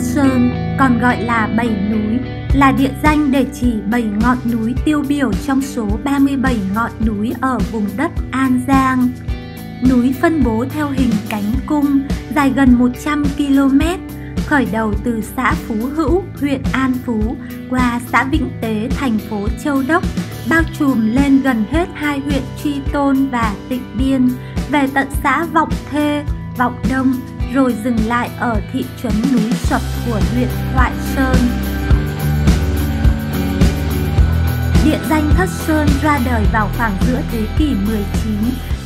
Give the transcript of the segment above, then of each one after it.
Sơn, còn gọi là Bảy Núi, là địa danh để chỉ 7 ngọn núi tiêu biểu trong số 37 ngọn núi ở vùng đất An Giang. Núi phân bố theo hình cánh cung, dài gần 100 km, khởi đầu từ xã Phú Hữu, huyện An Phú, qua xã Vĩnh Tế, thành phố Châu Đốc, bao trùm lên gần hết hai huyện Tri Tôn và Tịnh Biên, về tận xã Vọng Thê, Vọng Đông, rồi dừng lại ở thị trấn núi Sập của huyện Thoại Sơn. Địa danh Thất Sơn ra đời vào khoảng giữa thế kỷ 19.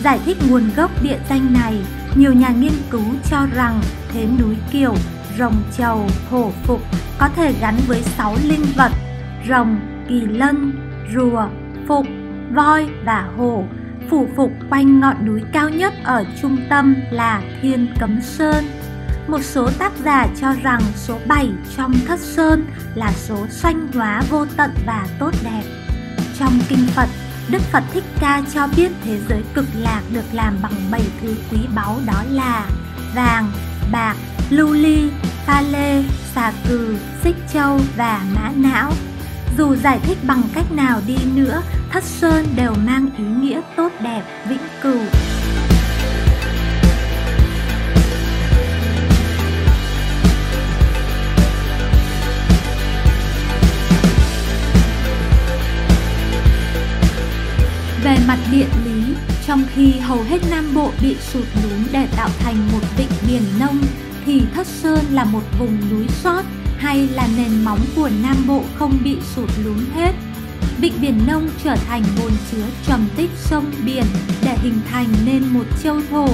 Giải thích nguồn gốc địa danh này, nhiều nhà nghiên cứu cho rằng thế núi Kiều, rồng trầu, hổ phục có thể gắn với sáu linh vật rồng, kỳ lân, rùa, phục, voi và hổ phủ phục quanh ngọn núi cao nhất ở trung tâm là Thiên Cấm Sơn. Một số tác giả cho rằng số 7 trong Thất Sơn là số sanh hóa vô tận và tốt đẹp. Trong Kinh Phật, Đức Phật Thích Ca cho biết thế giới cực lạc được làm bằng 7 thứ quý báu đó là vàng, bạc, lưu ly, pha lê, xà cừ, xích châu và mã não. Dù giải thích bằng cách nào đi nữa, Thất Sơn đều mang ý nghĩa tốt đẹp, vĩnh cửu. Về mặt địa lý, trong khi hầu hết Nam Bộ bị sụt lún để tạo thành một vịnh biển nông, thì Thất Sơn là một vùng núi sót hay là nền móng của Nam Bộ không bị sụt lún hết. Vịnh Biển Nông trở thành bồn chứa trầm tích sông biển để hình thành nên một châu thổ.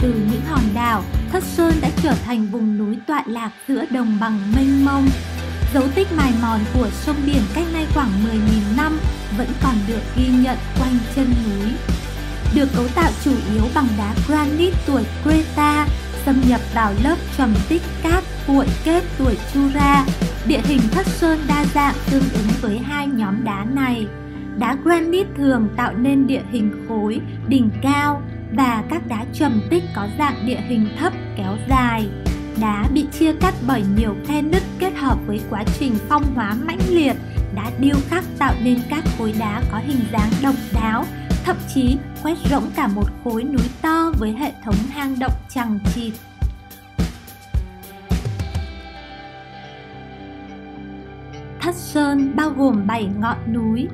Từ những hòn đảo, Thất Sơn đã trở thành vùng núi tọa lạc giữa đồng bằng mênh mông. Dấu tích mài mòn của sông biển cách nay khoảng 10.000 năm vẫn còn được ghi nhận quanh chân núi. Được cấu tạo chủ yếu bằng đá granite tuổi Creta, xâm nhập vào lớp trầm tích cát cuộn kết tuổi chu ra Địa hình thất sơn đa dạng tương ứng với hai nhóm đá này. Đá granite thường tạo nên địa hình khối, đỉnh cao và các đá trầm tích có dạng địa hình thấp kéo dài. Đá bị chia cắt bởi nhiều khe nứt kết hợp với quá trình phong hóa mãnh liệt, đã điêu khắc tạo nên các khối đá có hình dáng độc đáo, thậm chí quét rỗng cả một khối núi to với hệ thống hang động chằng chịt. Thất Sơn bao gồm 7 ngọn núi.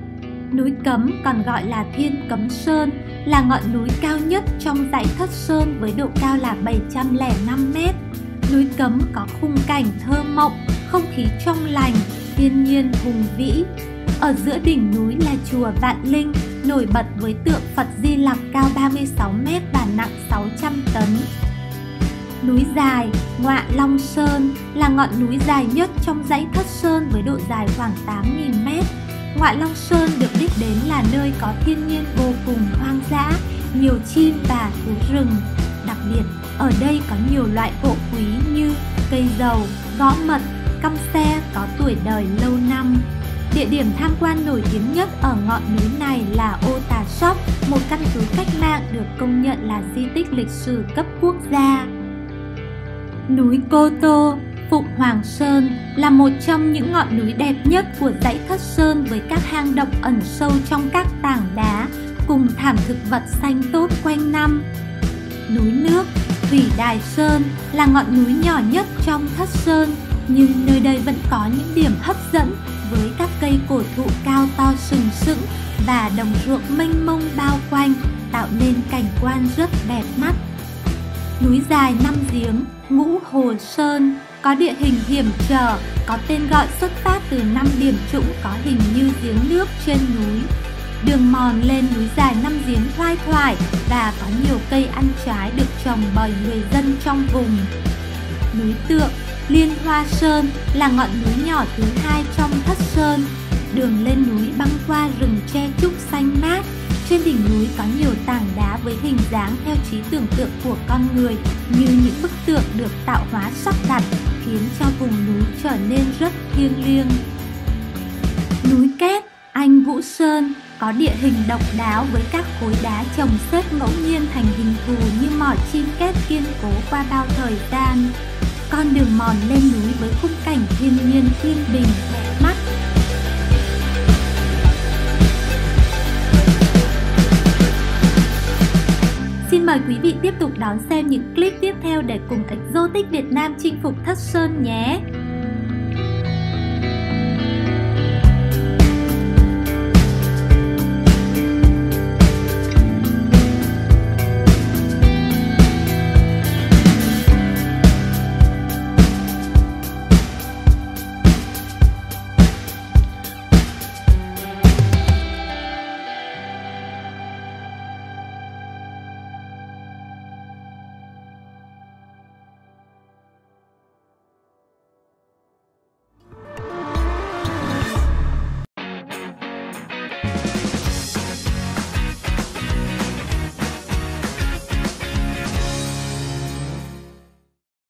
Núi Cấm còn gọi là Thiên Cấm Sơn là ngọn núi cao nhất trong dãy Thất Sơn với độ cao là 705 m. Núi Cấm có khung cảnh thơ mộng, không khí trong lành, thiên nhiên hùng vĩ. Ở giữa đỉnh núi là chùa Vạn Linh, nổi bật với tượng Phật Di Lặc cao 36 m và nặng 600 tấn. Núi dài, Ngọa Long Sơn là ngọn núi dài nhất trong dãy Thất Sơn với độ dài khoảng 8.000 m. Ngọa Long Sơn được biết đến là nơi có thiên nhiên vô cùng hoang dã, nhiều chim và thú rừng. Đặc biệt, ở đây có nhiều loại gỗ quý như cây dầu, gõ mật, căm xe có tuổi đời lâu năm. Địa điểm tham quan nổi tiếng nhất ở ngọn núi này là Ô Tà Sóc, một căn cứ cách mạng được công nhận là di tích lịch sử cấp quốc gia. Núi Cô Tô, Phụng Hoàng Sơn là một trong những ngọn núi đẹp nhất của dãy Thất Sơn với các hang động ẩn sâu trong các tảng đá cùng thảm thực vật xanh tốt quanh năm. Núi Nước, Thủy Đài Sơn là ngọn núi nhỏ nhất trong Thất Sơn nhưng nơi đây vẫn có những điểm hấp dẫn với các cây cổ thụ cao to sừng sững và đồng ruộng mênh mông bao quanh tạo nên cảnh quan rất đẹp mắt. Núi dài năm giếng, ngũ hồ sơn có địa hình hiểm trở, có tên gọi xuất phát từ năm điểm trũng có hình như giếng nước trên núi. Đường mòn lên núi dài năm giếng thoai thoải và có nhiều cây ăn trái được trồng bởi người dân trong vùng. Núi Tượng, Liên Hoa Sơn là ngọn núi nhỏ thứ hai trong Thất Sơn. Đường lên núi băng qua rừng tre trúc xanh mát, trên đỉnh núi có nhiều tảng đá với hình dáng theo trí tưởng tượng của con người như những bức tượng được tạo hóa sắp đặt khiến cho vùng núi trở nên rất thiêng liêng. Núi Két, Anh Vũ Sơn có địa hình độc đáo với các khối đá chồng xếp ngẫu nhiên thành hình thù như mỏ chim két kiên cố qua bao thời gian. con đường mòn lên núi với khung cảnh thiên nhiên yên bình Xin mời quý vị tiếp tục đón xem những clip tiếp theo để cùng Exotic Việt Nam chinh phục Thất Sơn nhé!